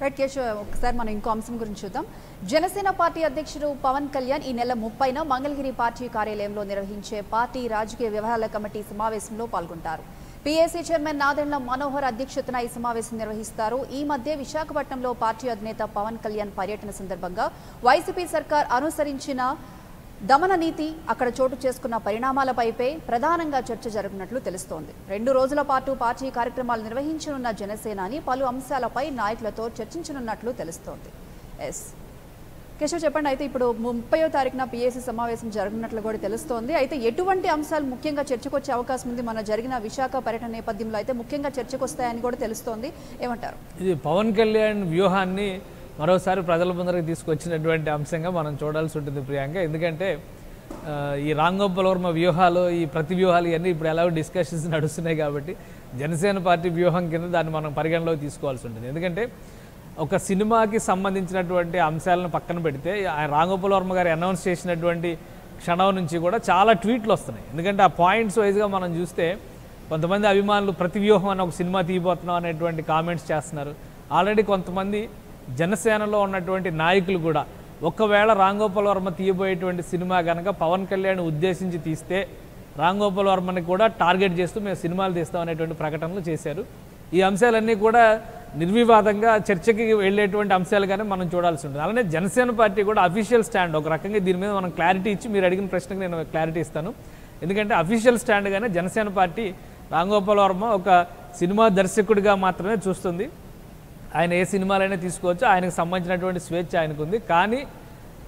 Right Keshav ఒకసారి మనం ఇంకో అంశం గురించి చూద్దాం. జనసేన పార్టీ అధ్యక్షుడు పవన్ కళ్యాణ్ ఈ నెల ముప్పైన మంగళగిరి పార్టీ కార్యాలయంలో నిర్వహించే పార్టీ రాజకీయ వ్యవహారాల కమిటీ సమావేశంలో పాల్గొంటారు. పీఏసీ చైర్మన్ నాదెండ్ల మనోహర్ అధ్యక్షతన ఈ సమావేశం నిర్వహిస్తారు. ఈ మధ్య విశాఖపట్నంలో పార్టీ అధినేత పవన్ కళ్యాణ్ పర్యటన సందర్భంగా వైసీపీ సర్కార్ అనుసరించిన దమన నీతి అక్కడ చోటు చేసుకున్న పరిణామాలపైపే ప్రధానంగా చర్చ జరుగుతున్నట్లు తెలుస్తోంది. రెండు రోజుల పాటు పార్టీ కార్యక్రమాలు నిర్వహించనున్న జనసేనాని పలు అంశాలపై నాయకులతో చర్చించనున్నట్లు తెలుస్తోంది. ఎస్. కేశవ్ చెప్పండి. అయితే ఇప్పుడు ముప్పయో తారీఖున పిఏసీ సమావేశం జరగనున్నట్లు కూడా తెలుస్తోంది. అయితే ఎటువంటి అంశాలు ముఖ్యంగా చర్చకొచ్చే అవకాశం ఉంది? మన జరిగిన విశాఖ పర్యటన నేపథ్యంలో అయితే ముఖ్యంగా చర్చకు వస్తాయని కూడా తెలుస్తోంది. ఏమంటారు? ఇది పవన్ కళ్యాణ్ వ్యూహాన్ని మరోసారి ప్రజల ముందరకు తీసుకొచ్చినటువంటి అంశంగా మనం చూడాల్సి ఉంటుంది ప్రియాంక. ఎందుకంటే ఈ రాంగోపాలవర్మ వ్యూహాలు ఈ ప్రతి వ్యూహాలు ఇవన్నీ ఇప్పుడు ఎలాగో డిస్కషన్స్ నడుస్తున్నాయి కాబట్టి జనసేన పార్టీ వ్యూహం కింద దాన్ని మనం పరిగణలోకి తీసుకోవాల్సి ఉంటుంది. ఎందుకంటే ఒక సినిమాకి సంబంధించినటువంటి అంశాలను పక్కన పెడితే ఆయన రాంగోపాల్ గారు అనౌన్స్ చేసినటువంటి క్షణం నుంచి కూడా చాలా ట్వీట్లు వస్తున్నాయి. ఎందుకంటే ఆ పాయింట్స్ వైజ్గా మనం చూస్తే కొంతమంది అభిమానులు ప్రతి వ్యూహం అని ఒక సినిమా తీయబోతున్నాం అనేటువంటి కామెంట్స్ చేస్తున్నారు. ఆల్రెడీ కొంతమంది జనసేనలో ఉన్నటువంటి నాయకులు కూడా ఒకవేళ రాంగోపాల్ వర్మ తీయబోయేటువంటి సినిమా కనుక పవన్ కళ్యాణ్ ఉద్దేశించి తీస్తే రాంగోపాల్ వర్మని కూడా టార్గెట్ చేస్తూ మేము సినిమాలు తీస్తాం అనేటువంటి ప్రకటనలు చేశారు. ఈ అంశాలన్నీ కూడా నిర్వివాదంగా చర్చకి వెళ్ళేటువంటి అంశాలుగానే మనం చూడాల్సి ఉంటుంది. అలానే జనసేన పార్టీ కూడా అఫీషియల్ స్టాండ్ ఒక రకంగా దీని మీద మనం క్లారిటీ ఇచ్చి మీరు అడిగిన ప్రశ్నకు నేను క్లారిటీ ఇస్తాను. ఎందుకంటే అఫీషియల్ స్టాండ్గానే జనసేన పార్టీ రాంగోపాల్ వర్మ ఒక సినిమా దర్శకుడిగా మాత్రమే చూస్తుంది. ఆయన ఏ సినిమాలైనా తీసుకోవచ్చు. ఆయనకు సంబంధించినటువంటి స్వేచ్ఛ ఆయనకు ఉంది కానీ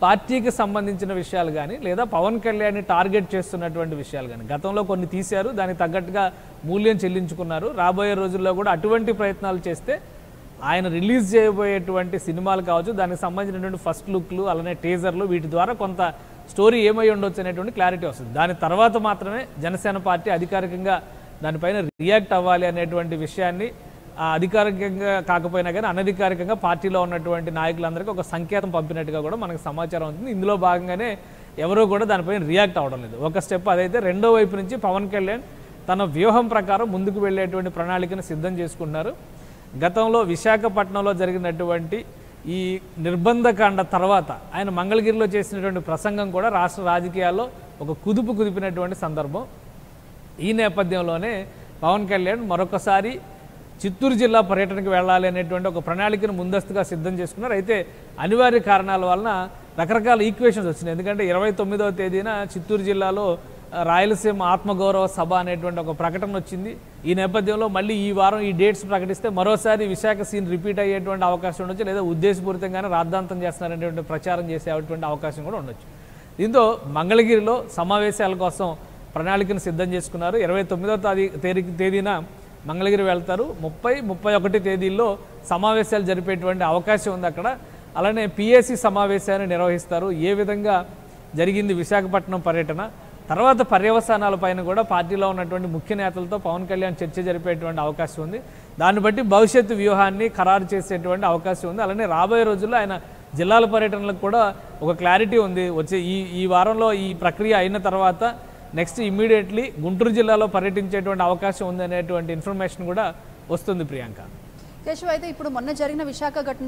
పార్టీకి సంబంధించిన విషయాలు కానీ లేదా పవన్ కళ్యాణ్ని టార్గెట్ చేస్తున్నటువంటి విషయాలు కానీ గతంలో కొన్ని తీశారు. దానికి తగ్గట్టుగా మూల్యం చెల్లించుకున్నారు. రాబోయే రోజుల్లో కూడా అటువంటి ప్రయత్నాలు చేస్తే ఆయన రిలీజ్ చేయబోయేటువంటి సినిమాలు కావచ్చు దానికి సంబంధించినటువంటి ఫస్ట్ లుక్లు అలానే టీజర్లు వీటి ద్వారా కొంత స్టోరీ ఏమై ఉండొచ్చు అనేటువంటి క్లారిటీ వస్తుంది. దాని తర్వాత మాత్రమే జనసేన పార్టీ అధికారికంగా దానిపైన రియాక్ట్ అవ్వాలి అనేటువంటి విషయాన్ని అధికారికంగా కాకపోయినా కానీ అనధికారికంగా పార్టీలో ఉన్నటువంటి నాయకులందరికీ ఒక సంకేతం పంపినట్టుగా కూడా మనకు సమాచారం ఉంటుంది ఇందులో భాగంగానే ఎవరూ కూడా దానిపైన రియాక్ట్ అవ్వడం లేదు. ఒక స్టెప్ అదైతే రెండో వైపు నుంచి పవన్ కళ్యాణ్ తన వ్యూహం ప్రకారం ముందుకు వెళ్ళేటువంటి ప్రణాళికను సిద్ధం చేసుకున్నారు గతంలో విశాఖపట్నంలో జరిగినటువంటి ఈ నిర్బంధకాండ తర్వాత ఆయన మంగళగిరిలో చేసినటువంటి ప్రసంగం కూడా రాష్ట్ర రాజకీయాల్లో ఒక కుదుపు కుదిపినటువంటి సందర్భం. ఈ నేపథ్యంలోనే పవన్ కళ్యాణ్ మరొకసారి చిత్తూరు జిల్లా పర్యటనకు వెళ్ళాలి అనేటువంటి ఒక ప్రణాళికను ముందస్తుగా సిద్ధం చేసుకున్నారు. అయితే అనివార్య కారణాల వలన రకరకాల ఈక్వేషన్స్ వచ్చినాయి. ఎందుకంటే ఇరవై తొమ్మిదవ తేదీన చిత్తూరు జిల్లాలో రాయలసీమ ఆత్మగౌరవ సభ అనేటువంటి ఒక ప్రకటన వచ్చింది. ఈ నేపథ్యంలో మళ్ళీ ఈ వారం ఈ డేట్స్ ప్రకటిస్తే మరోసారి విశాఖ సీన్ రిపీట్ అయ్యేటువంటి అవకాశం ఉండొచ్చు లేదా ఉద్దేశపూరితంగానే రాద్ధాంతం చేస్తున్నారనేటువంటి ప్రచారం చేసేటువంటి అవకాశం కూడా ఉండొచ్చు. దీంతో మంగళగిరిలో సమావేశాల కోసం ప్రణాళికను సిద్ధం చేసుకున్నారు. ఇరవై తొమ్మిదవ తేదీ తేదీన మంగళగిరి వెళ్తారు. ముప్పై ముప్పై ఒకటి తేదీల్లో సమావేశాలు జరిపేటువంటి అవకాశం ఉంది అక్కడ. అలానే పిఎస్సి సమావేశాన్ని నిర్వహిస్తారు. ఏ విధంగా జరిగింది విశాఖపట్నం పర్యటన. తర్వాత పర్యవసానాలపైన కూడా పార్టీలో ఉన్నటువంటి ముఖ్య నేతలతో పవన్ కళ్యాణ్ చర్చ జరిపేటువంటి అవకాశం ఉంది. దాన్ని బట్టి భవిష్యత్తు వ్యూహాన్ని ఖరారు చేసేటువంటి అవకాశం ఉంది. అలానే రాబోయే రోజుల్లో ఆయన జిల్లాల పర్యటనలకు కూడా ఒక క్లారిటీ ఉంది. వచ్చే ఈ ఈ వారంలో ఈ ప్రక్రియ అయిన తర్వాత నెక్స్ట్ ఇమ్మీడియట్లీ గుంటూరు జిల్లాలో పర్యటించేటువంటి అవకాశం ఉంది అనేటువంటి ఇన్ఫర్మేషన్ కూడా వస్తుంది ప్రియాంక. కేశవ్ అయితే ఇప్పుడు మొన్న జరిగిన విశాఖ ఘటన